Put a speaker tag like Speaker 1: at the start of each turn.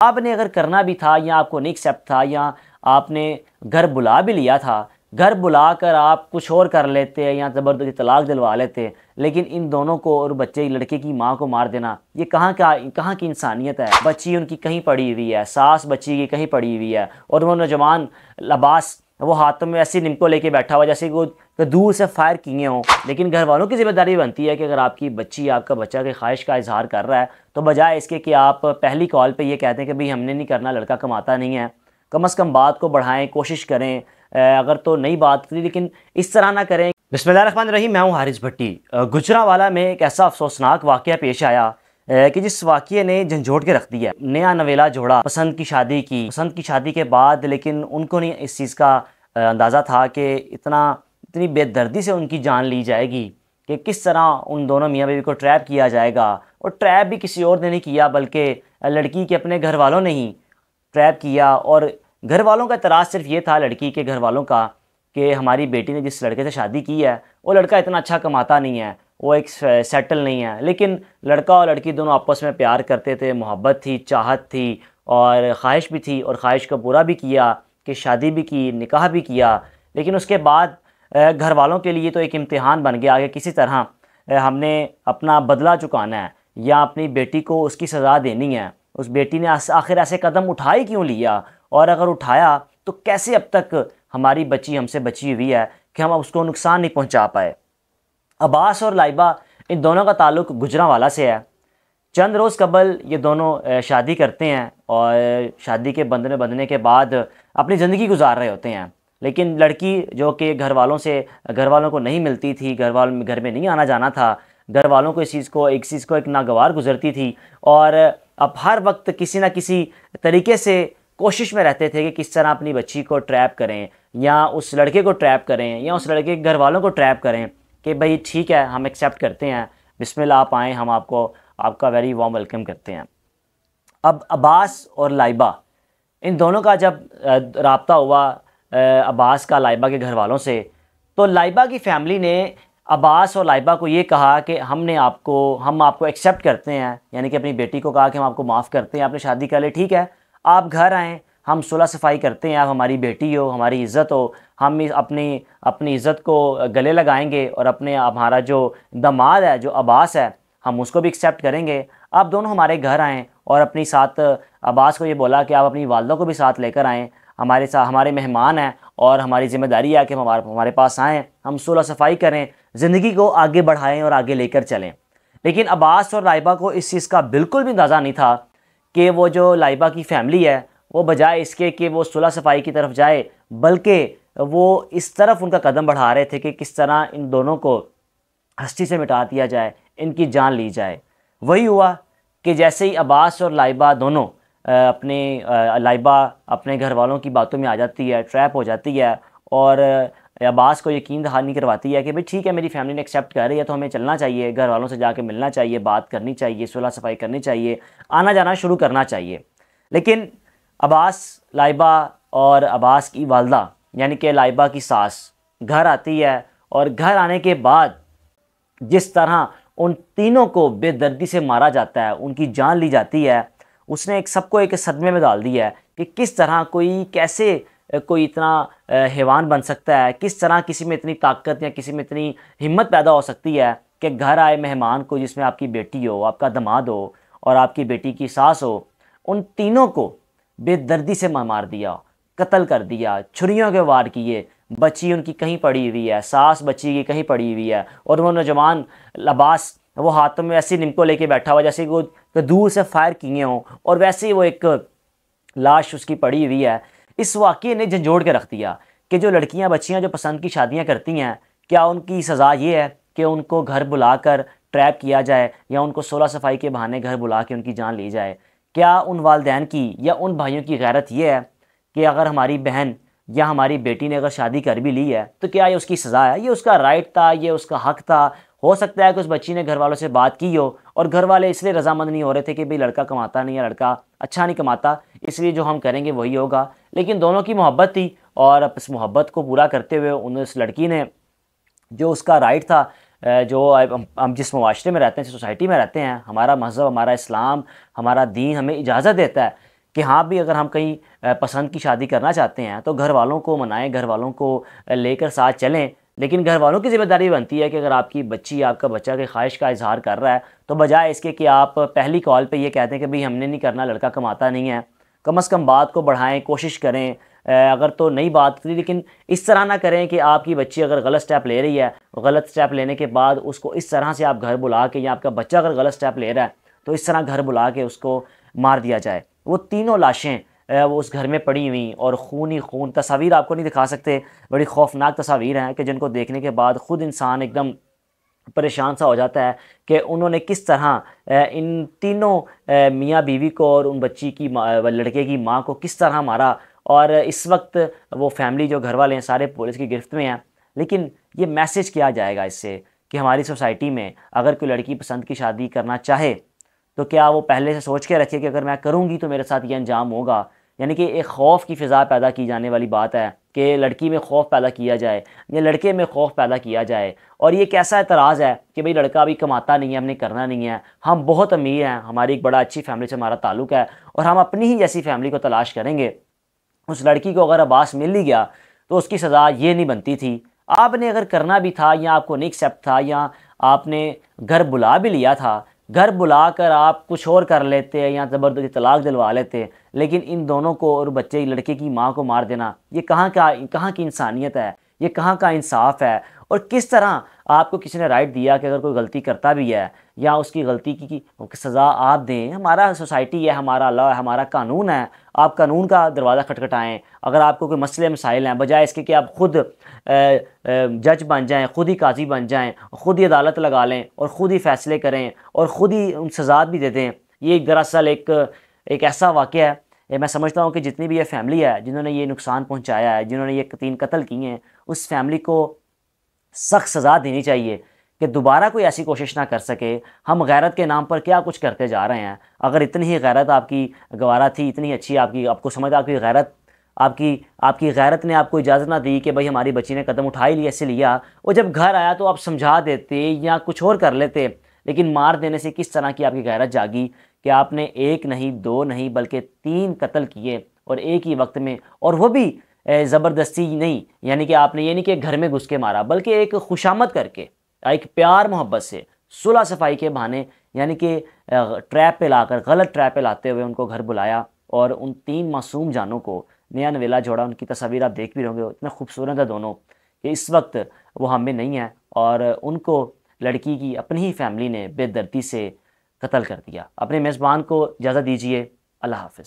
Speaker 1: आपने अगर करना भी था या आपको नहीं एक्सेप्ट था या आपने घर बुला भी लिया था, घर बुला कर आप कुछ और कर लेते हैं या ज़बरदस्ती तलाक दिलवा लेते लेकिन इन दोनों को और बच्चे, लड़के की माँ को मार देना, ये कहाँ का, कहाँ की इंसानियत है? बच्ची उनकी कहीं पड़ी हुई है, सास बच्ची की कहीं पड़ी हुई है, और वो नौजवान लबास वो हाथों में ऐसी निमको लेके बैठा हुआ जैसे वो दूर से फायर किए हों। लेकिन घर वालों की ज़िम्मेदारी बनती है कि अगर आपकी बच्ची, आपका बच्चा की ख्वाहिश का इजहार कर रहा है तो बजाय इसके कि आप पहली कॉल पे ये कहते हैं कि भाई, हमने नहीं करना, लड़का कमाता नहीं है। कम अज़ कम बात को बढ़ाएँ, कोशिश करें। अगर तो नई बात करी लेकिन इस तरह ना करें। बिस्मिल्लाह रही मैं हूँ हारिस भट्टी। गुजरावाला में एक ऐसा अफसोसनाक वाक़ पेश आया कि जिस वाक़े ने झंझोड़ के रख दिया नया नवेला जोड़ा, पसंद की शादी की। पसंद की शादी के बाद लेकिन उनको नहीं इस चीज़ का अंदाज़ा था कि इतना, इतनी बेदर्दी से उनकी जान ली जाएगी कि किस तरह उन दोनों मियाँ बीवी को ट्रैप किया जाएगा। और ट्रैप भी किसी और ने नहीं किया, बल्कि लड़की के अपने घर वालों ने ही ट्रैप किया। और घर वालों का एतराज़ सिर्फ़ ये था लड़की के घर वालों का कि हमारी बेटी ने जिस लड़के से शादी की है, वो लड़का इतना अच्छा कमाता नहीं है। वो एक सेटल नहीं है। लेकिन लड़का और लड़की दोनों आपस में प्यार करते थे, मोहब्बत थी, चाहत थी और ख्वाहिश भी थी और ख्वाहिश को पूरा भी किया, कि शादी भी की, निकाह भी किया। लेकिन उसके बाद घर वालों के लिए तो एक इम्तिहान बन गया कि किसी तरह हमने अपना बदला चुकाना है या अपनी बेटी को उसकी सज़ा देनी है। उस बेटी ने आखिर ऐसे कदम उठाई क्यों लिया? और अगर उठाया तो कैसे अब तक हमारी बच्ची हमसे बची हुई है कि हम उसको नुकसान नहीं पहुँचा पाए? अब्बास और लाइबा इन दोनों का ताल्लुक गुजरावाला से है। चंद रोज़ कबल ये दोनों शादी करते हैं और शादी के बंधने बंधने के बाद अपनी ज़िंदगी गुजार रहे होते हैं। लेकिन लड़की जो कि घर वालों से घर वालों को नहीं मिलती थी घर वालों घर में नहीं आना जाना था घर वालों को इस चीज़ को एक चीज़ को एक नागवार गुजरती थी और अब हर वक्त किसी ना किसी तरीके से कोशिश में रहते थे कि किस तरह अपनी बच्ची को ट्रैप करें या उस लड़के को ट्रैप करें या उस लड़के के घर वालों को ट्रैप करें। कि भाई ठीक है, हम एक्सेप्ट करते हैं। बिस्मिल्लाह, आप आएँ, हम आपको, आपका वेरी वार्म वेलकम करते हैं। अब अब्बास और लाइबा, इन दोनों का जब रबता हुआ अब्बास का लाइबा के घर वालों से तो लाइबा की फैमिली ने अब्बास और लाइबा को ये कहा कि हमने आपको, हम आपको एक्सेप्ट करते हैं। यानी कि अपनी बेटी को कहा कि हम आपको माफ़ करते हैं, आपने शादी कर ली, ठीक है, आप घर आएँ। हम सुलह सफ़ाई करते हैं, आप हमारी बेटी हो, हमारी इज़्ज़त हो, हम अपनी अपनी इज़्ज़त को गले लगाएँगे और अपने हमारा जो दमाद है, जो अब्बास है, हम उसको भी एक्सेप्ट करेंगे। आप दोनों हमारे घर आएँ और अपनी साथ, अब्बास को ये बोला कि आप अपनी वालदा को भी साथ लेकर आएँ। हमारे साथ हमारे मेहमान हैं और हमारी ज़िम्मेदारी है कि हम हमारे हमारे पास आएँ, हम सुलह सफ़ाई करें, ज़िंदगी को आगे बढ़ाएँ और आगे लेकर चलें। लेकिन अब्बास और लाइबा को इस चीज़ का बिल्कुल भी अंदाज़ा नहीं था कि वो जो लाइबा की फैमिली है वो बजाय इसके कि वो सुलह सफ़ाई की तरफ़ जाए, बल्कि वो इस तरफ़ उनका कदम बढ़ा रहे थे कि किस तरह इन दोनों को हस्ती से मिटा दिया जाए, इनकी जान ली जाए। वही हुआ कि जैसे ही अब्बास और लाइबा दोनों अपने लाइबा अपने घर वालों की बातों में आ जाती है, ट्रैप हो जाती है और अब्बास को यकीन दहानी करवाती है कि भाई ठीक है, मेरी फैमिली ने एक्सेप्ट कर रही है तो हमें चलना चाहिए घर वालों से जाके मिलना चाहिए, बात करनी चाहिए, सुलह सफ़ाई करनी चाहिए, आना जाना शुरू करना चाहिए। लेकिन अब्बास, लाइबा और अब्बास की वालदा, यानी कि लाइबा की सास, घर आती है और घर आने के बाद जिस तरह उन तीनों को बेदर्दी से मारा जाता है, उनकी जान ली जाती है, उसने एक सबको एक सदमे में डाल दिया है कि किस तरह कोई कैसे कोई इतना हैवान बन सकता है, किस तरह किसी में इतनी ताकत या किसी में इतनी हिम्मत पैदा हो सकती है कि घर आए मेहमान को जिसमें आपकी बेटी हो, आपका दमाद हो और आपकी बेटी की सास हो, उन तीनों को बेदर्दी से मार दिया, कत्ल कर दिया, छुरियों के वार किए। बच्ची उनकी कहीं पड़ी हुई है, सास बच्ची की कहीं पड़ी हुई है। और वो नौजवान लबास, वो हाथों में ऐसी निमको लेके बैठा हुआ जैसे वो दूर से फायर किए हों। और वैसे ही वो एक लाश उसकी पड़ी हुई है। इस वाक़े ने झंझोड़ के रख दिया कि जो लड़कियाँ बच्चियाँ जो पसंद की शादियाँ करती हैं, क्या उनकी सज़ा ये है कि उनको घर बुलाकर ट्रैप किया जाए या उनको सोलह सफ़ाई के बहाने घर बुला के उनकी जान ली जाए? क्या उन वालदेन की या उन भाइयों की गैरत यह है कि अगर हमारी बहन या हमारी बेटी ने अगर शादी कर भी ली है तो क्या ये उसकी सज़ा है? ये उसका राइट था, ये उसका हक था। हो सकता है कि उस बच्ची ने घर वालों से बात की हो और घर वाले इसलिए रजामंद नहीं हो रहे थे कि भाई लड़का कमाता नहीं है, लड़का अच्छा नहीं कमाता, इसलिए जो हम करेंगे वही होगा। लेकिन दोनों की मोहब्बत थी और इस मोहब्बत को पूरा करते हुए उन उस लड़की ने जो उसका राइट था जो हम जिस मुआरे में रहते हैं सोसाइटी में रहते हैं, हमारा मज़हब, हमारा इस्लाम, हमारा दीन हमें इजाज़त देता है कि हाँ भी अगर हम कहीं पसंद की शादी करना चाहते हैं तो घर वालों को मनाएँ, घर वालों को लेकर साथ चलें। लेकिन घर वालों की ज़िम्मेदारी बनती है कि अगर आपकी बच्ची, आपका बच्चा की ख्वाहिश का इजहार कर रहा है तो बजाय इसके कि आप पहली कॉल पे ये कहते हैं कि भाई हमने नहीं करना, लड़का कमाता नहीं है, कम अज़ कम बात को बढ़ाएँ, कोशिश करें अगर तो नई बात करी लेकिन इस तरह ना करें कि आपकी बच्ची अगर गलत स्टेप ले रही है गलत स्टेप लेने के बाद उसको इस तरह से आप घर बुला के या आपका बच्चा अगर गलत स्टेप ले रहा है तो इस तरह घर बुला के उसको मार दिया जाए। वो तीनों लाशें वो उस घर में पड़ी हुई और खून ही खून तस्वीर आपको नहीं दिखा सकते। बड़ी खौफनाक तस्वीर हैं कि जिनको देखने के बाद ख़ुद इंसान एकदम परेशान सा हो जाता है कि उन्होंने किस तरह इन तीनों मियाँ बीवी को और उन बच्ची की लड़के की माँ को किस तरह मारा और इस वक्त वो फैमिली जो घर वाले हैं, सारे पुलिस की गिरफ्त में हैं। लेकिन ये मैसेज किया जाएगा इससे कि हमारी सोसाइटी में अगर कोई लड़की पसंद की शादी करना चाहे तो क्या वो पहले से सोच के रखे कि अगर मैं करूँगी तो मेरे साथ ये अंजाम होगा? यानी कि एक खौफ की फ़िज़ा पैदा की जाने वाली बात है कि लड़की में खौफ पैदा किया जाए या लड़के में खौफ पैदा किया जाए। और ये कैसा एतराज़ है कि भाई लड़का अभी कमाता नहीं है, हमने करना नहीं है। हम बहुत अमीर हैं, हमारी एक बड़ा अच्छी फैमिली से हमारा ताल्लुक है और हम अपनी ही जैसी फैमिली को तलाश करेंगे। उस लड़की को अगर अब्बास मिल ही गया तो उसकी सज़ा ये नहीं बनती थी। आपने अगर करना भी था, या आपको नहीं एक्सेप्ट था, या आपने घर बुला भी लिया था, घर बुला कर आप कुछ और कर लेते हैं, या ज़बरदस्ती तलाक दिलवा लेते लेकिन इन दोनों को और बच्चे, लड़के की माँ को मार देना, ये कहाँ का, कहाँ की इंसानियत है? ये कहाँ का इंसाफ है? और किस तरह आपको किसी ने राइट दिया कि अगर कोई गलती करता भी है या उसकी गलती की, की सज़ा आप दें हमारा सोसाइटी है हमारा लॉ है हमारा कानून है आप कानून का दरवाज़ा खटखटाएँ। अगर आपको कोई मसले मसाइल हैं बजाय इसके कि आप ख़ुद जज बन जाएँ खुद ही काजी बन जाएँ ख़ुद ही अदालत लगा लें और ख़ुद ही फ़ैसले करें और ख़ुद ही उन सज़ा भी दे दें ये दरअसल एक एक ऐसा वाक़ है। मैं समझता हूँ कि जितनी भी ये फैमिली है जिन्होंने ये नुकसान पहुँचाया है जिन्होंने ये तीन कत्ल किए हैं उस फैमिली को सख्त सज़ा देनी चाहिए कि दोबारा कोई ऐसी कोशिश ना कर सके। हम गैरत के नाम पर क्या कुछ करते जा रहे हैं? अगर इतनी ही गैरत आपकी गवारा थी, इतनी अच्छी आपकी, आपको समझ, आपकी गैरत, आपकी आपकी गैरत ने आपको इजाज़त ना दी कि भाई हमारी बच्ची ने कदम उठा ही लिया ऐसे लिया और जब घर आया तो आप समझा देते या कुछ और कर लेते। लेकिन मार देने से किस तरह की आपकी गैरत जागी कि आपने एक नहीं, दो नहीं, बल्कि तीन कत्ल किए और एक ही वक्त में, और वो भी ज़बरदस्ती नहीं, यानी कि आपने ये नहीं कि घर में घुस के मारा, बल्कि एक खुशामद करके एक प्यार मोहब्बत से, सुलह सफ़ाई के बहाने, यानी कि ट्रैप पे लाकर, गलत ट्रैप पे लाते हुए उनको घर बुलाया, और उन तीन मासूम जानों को, नया नवेला जोड़ा, उनकी तस्वीर आप देख भी रहोगे, इतना खूबसूरत है दोनों, कि इस वक्त वो हमें नहीं है, और उनको लड़की की अपनी ही फैमिली ने बेदर्दी से कत्ल कर दिया। अपने मेज़बान को इजाज़त दीजिए, अल्लाह हाफ़